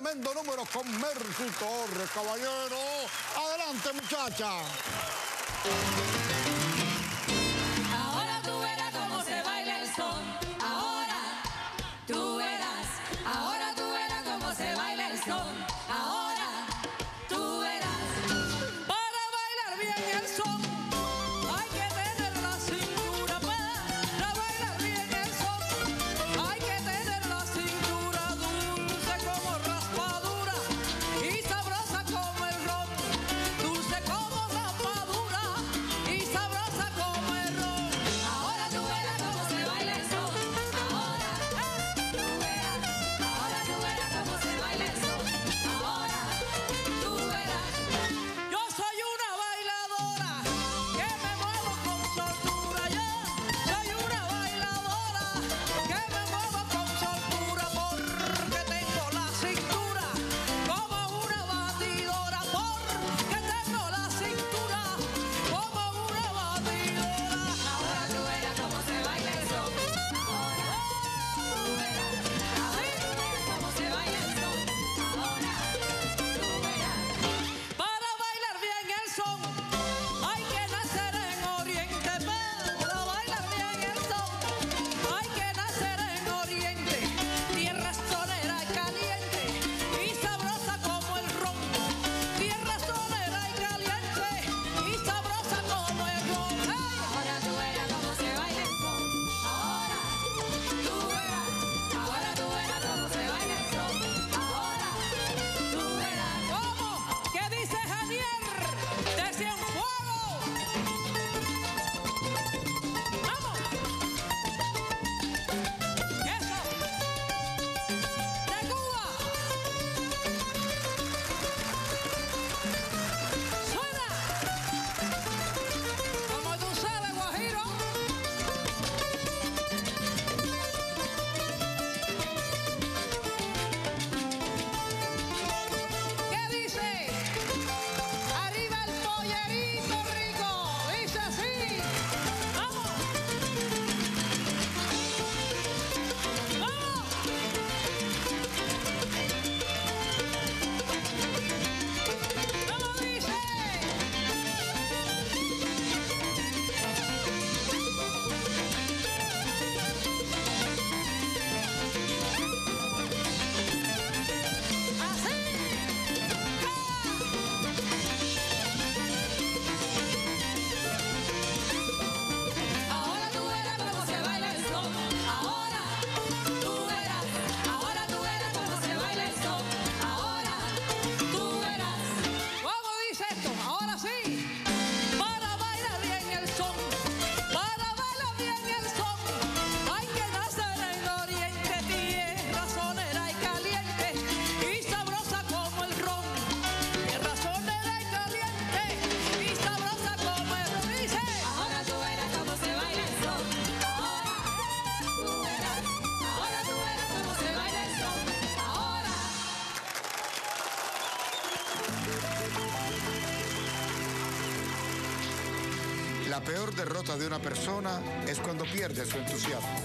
tremendo número con Mercy Torres, caballero. Adelante, muchacha. Ahora tú verás cómo se baila el son. Ahora tú verás, ahora tú verás cómo se baila el son. La peor derrota de una persona es cuando pierde su entusiasmo.